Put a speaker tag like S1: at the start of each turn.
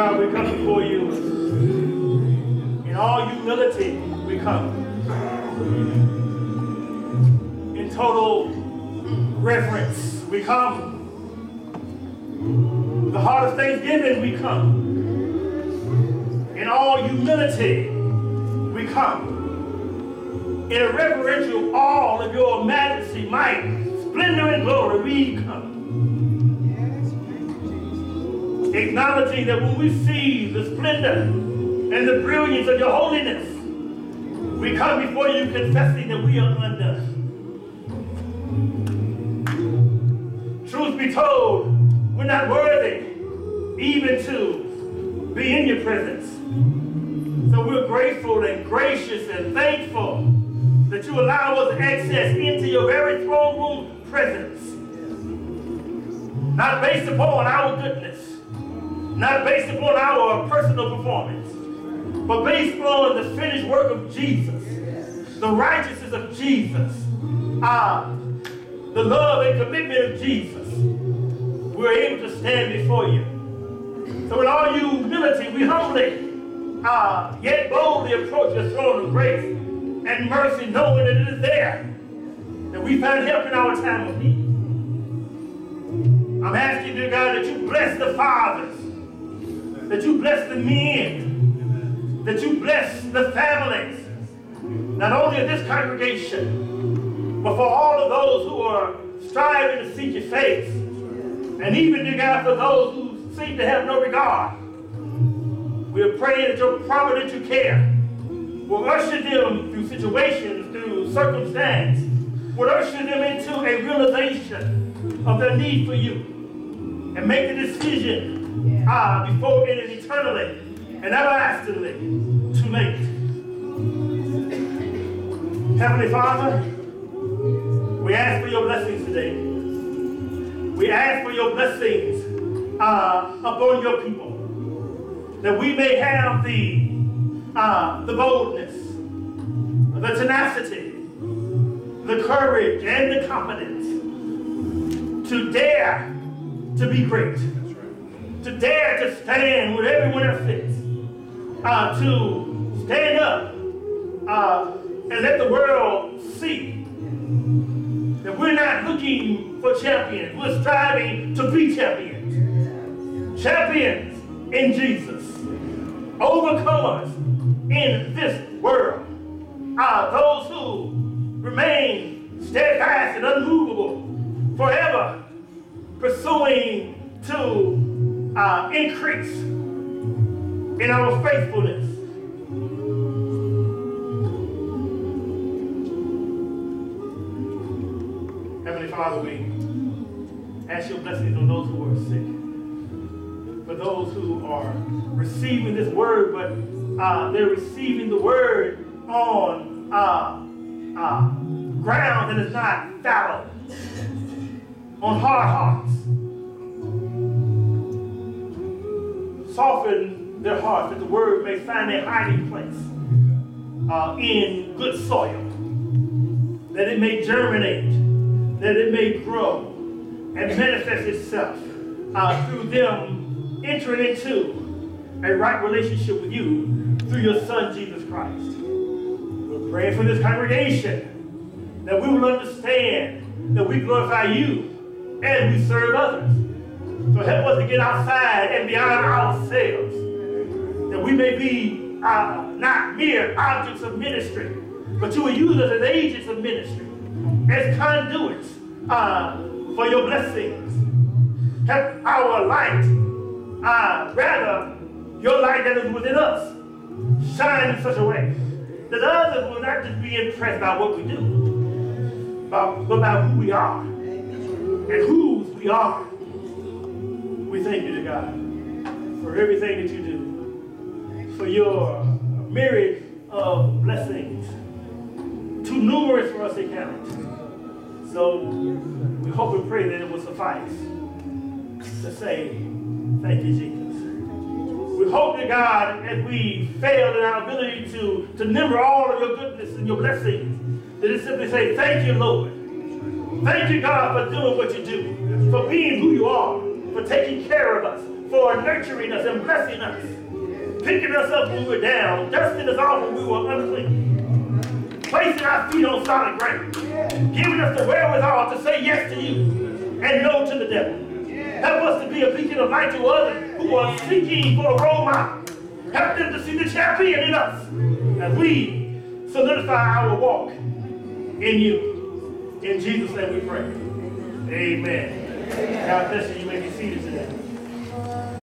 S1: God, we come before you. In all humility, we come. In total reverence, we come. With the heart of thanksgiving, we come. In all humility, we come. In a reverential awe of your majesty, might, splendor, and glory, we come acknowledging that when we see the splendor and the brilliance of your holiness, we come before you confessing that we are undone. Truth be told, we're not worthy even to be in your presence. So we're grateful and gracious and thankful that you allow us access into your very throne room presence. Not based upon our goodness, not based upon our personal performance, but based upon the finished work of Jesus, the righteousness of Jesus, uh, the love and commitment of Jesus, we're able to stand before you. So in all humility, we humbly, uh, yet boldly approach your throne of grace and mercy, knowing that it is there that we find help in our time of need. I'm asking, dear God, that you bless the fathers, that you bless the men, that you bless the families, not only of this congregation, but for all of those who are striving to seek your face, and even, dear God, for those who seem to have no regard. We are praying that your providential care will usher them through situations, through circumstance, will usher them into a realization of their need for you, and make the decision ah, before it is eternally and everlastingly too late. Heavenly Father, we ask for your blessings today. We ask for your blessings uh, upon your people, that we may have the uh, the boldness, the tenacity, the courage, and the confidence to dare to be great to dare to stand when everyone else sits, uh, to stand up uh, and let the world see that we're not looking for champions, we're striving to be champions. Champions in Jesus, overcomers in this world. Are those who remain steadfast and unmovable, forever pursuing to uh, increase in our faithfulness. Heavenly Father, we ask your blessings on those who are sick, for those who are receiving this word, but uh, they're receiving the word on uh, uh, ground that is not fallow, on hard hearts. Soften their hearts that the word may find a hiding place uh, in good soil, that it may germinate, that it may grow and manifest itself uh, through them entering into a right relationship with you through your Son, Jesus Christ. We're praying for this congregation that we will understand that we glorify you as we serve others so help us to get outside and beyond ourselves. That we may be uh, not mere objects of ministry, but you will use us as agents of ministry, as conduits uh, for your blessings. Help our light, uh, rather, your light that is within us, shine in such a way that others will not just be impressed by what we do, but, by who we are and whose we are. We thank you to God for everything that you do, for your myriad of blessings, too numerous for us to count. So we hope and pray that it will suffice to say, thank you, Jesus. We hope to God, as we fail in our ability to, to number all of your goodness and your blessings, that it simply say, thank you, Lord. Thank you, God, for doing what you do, for being who you are for taking care of us, for nurturing us and blessing us, picking us up when we were down, dusting us off when we were unclean, placing our feet on solid ground, giving us the wherewithal to say yes to you and no to the devil. Help us to be a beacon of light to others who are seeking for a role model. Help them to see the champion in us as we solidify our walk in you. In Jesus' name we pray. Amen. Bless you. You may be seated today.